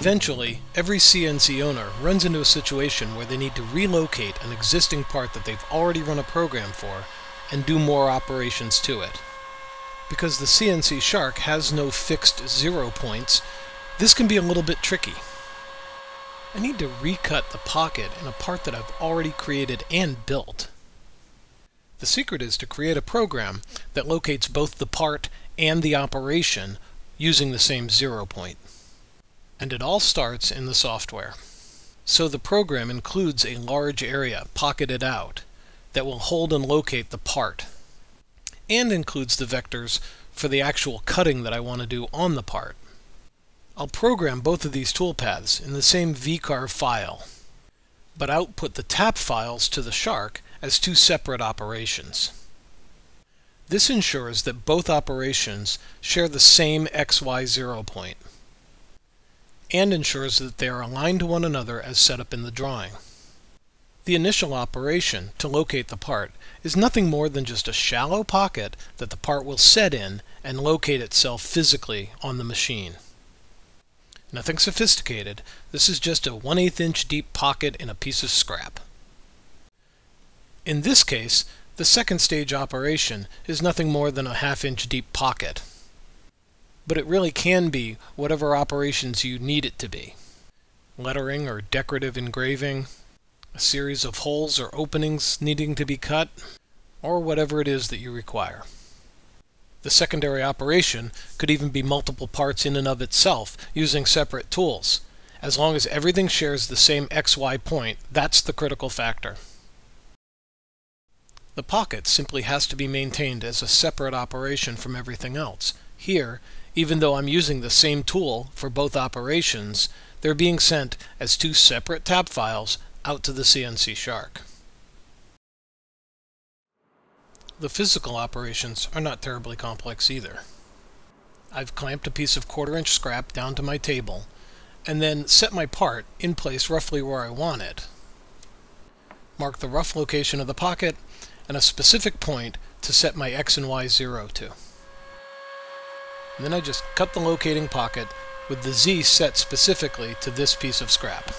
Eventually, every CNC owner runs into a situation where they need to relocate an existing part that they've already run a program for and do more operations to it. Because the CNC Shark has no fixed zero points, this can be a little bit tricky. I need to recut the pocket in a part that I've already created and built. The secret is to create a program that locates both the part and the operation using the same zero point. And it all starts in the software. So the program includes a large area pocketed out that will hold and locate the part and includes the vectors for the actual cutting that I want to do on the part. I'll program both of these toolpaths in the same vcarve file, but output the tap files to the Shark as two separate operations. This ensures that both operations share the same XY0 point and ensures that they are aligned to one another as set up in the drawing. The initial operation to locate the part is nothing more than just a shallow pocket that the part will set in and locate itself physically on the machine. Nothing sophisticated, this is just a 1 8 inch deep pocket in a piece of scrap. In this case, the second stage operation is nothing more than a half inch deep pocket. But it really can be whatever operations you need it to be. Lettering or decorative engraving, a series of holes or openings needing to be cut, or whatever it is that you require. The secondary operation could even be multiple parts in and of itself using separate tools. As long as everything shares the same XY point, that's the critical factor. The pocket simply has to be maintained as a separate operation from everything else. Here, even though I'm using the same tool for both operations, they're being sent as two separate tap files out to the CNC Shark. The physical operations are not terribly complex either. I've clamped a piece of quarter inch scrap down to my table and then set my part in place roughly where I want it. Mark the rough location of the pocket and a specific point to set my X and Y zero to. And then I just cut the locating pocket with the Z set specifically to this piece of scrap.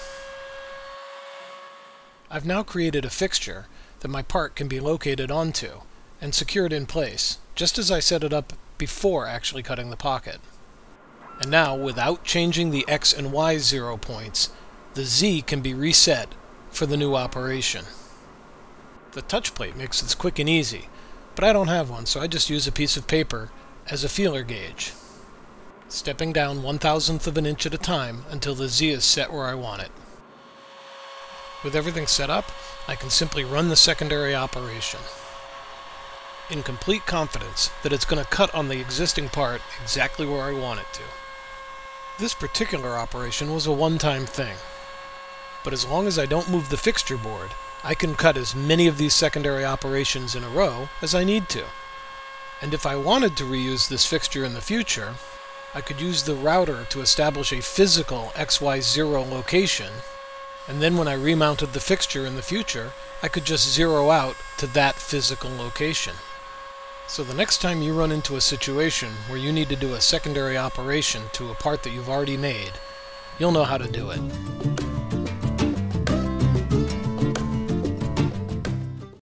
I've now created a fixture that my part can be located onto and secured in place, just as I set it up before actually cutting the pocket. And now, without changing the X and Y zero points, the Z can be reset for the new operation. The touch plate makes this quick and easy, but I don't have one, so I just use a piece of paper as a feeler gauge, stepping down one thousandth of an inch at a time until the Z is set where I want it. With everything set up, I can simply run the secondary operation in complete confidence that it's going to cut on the existing part exactly where I want it to. This particular operation was a one-time thing, but as long as I don't move the fixture board, I can cut as many of these secondary operations in a row as I need to. And if I wanted to reuse this fixture in the future, I could use the router to establish a physical XY0 location, and then when I remounted the fixture in the future, I could just zero out to that physical location. So the next time you run into a situation where you need to do a secondary operation to a part that you've already made, you'll know how to do it.